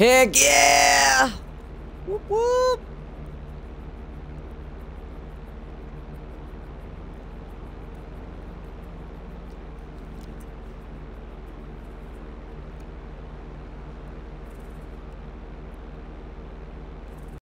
Heck yeah! Whoop whoop!